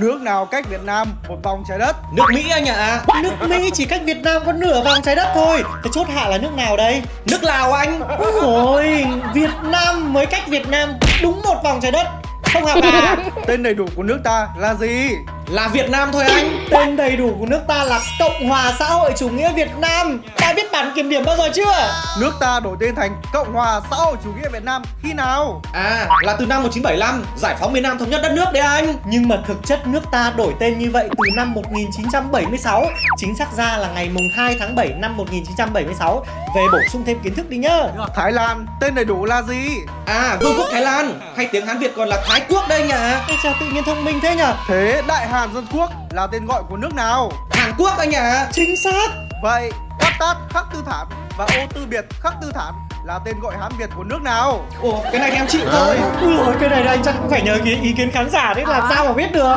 Nước nào cách Việt Nam một vòng trái đất? Nước Mỹ anh ạ Nước Mỹ chỉ cách Việt Nam có nửa vòng trái đất thôi Thế chốt hạ là nước nào đây? Nước Lào anh Ôi, Việt Nam mới cách Việt Nam đúng một vòng trái đất Không hợp à? Tên đầy đủ của nước ta là gì? Là Việt Nam thôi anh Tên đầy đủ của nước ta là Cộng hòa xã hội chủ nghĩa Việt Nam Ta biết bản kiểm điểm bao giờ chưa? Nước ta đổi tên thành Cộng hòa xã hội chủ nghĩa Việt Nam khi nào? À là từ năm 1975 Giải phóng miền Nam thống nhất đất nước đấy anh Nhưng mà thực chất nước ta đổi tên như vậy từ năm 1976 Chính xác ra là ngày mùng 2 tháng 7 năm 1976 Về bổ sung thêm kiến thức đi nhá Thái Lan tên đầy đủ là gì? À Vương quốc Thái Lan Hay tiếng Hán Việt còn là Thái Quốc đây anh ạ Ê, Sao tự nhiên thông minh thế nhở? Thế Đại Hàn Dân Quốc là tên gọi của nước nào? Hàn Quốc anh ạ Chính xác Vậy Tát Khắc Tư Thản và Ô Tư Biệt Khắc Tư Thản là tên gọi Hán Việt của nước nào? Ồ cái này em chịu thôi. Ui dồi, cái này là anh chắc cũng phải nhờ ý, ý kiến khán giả đấy là sao mà biết được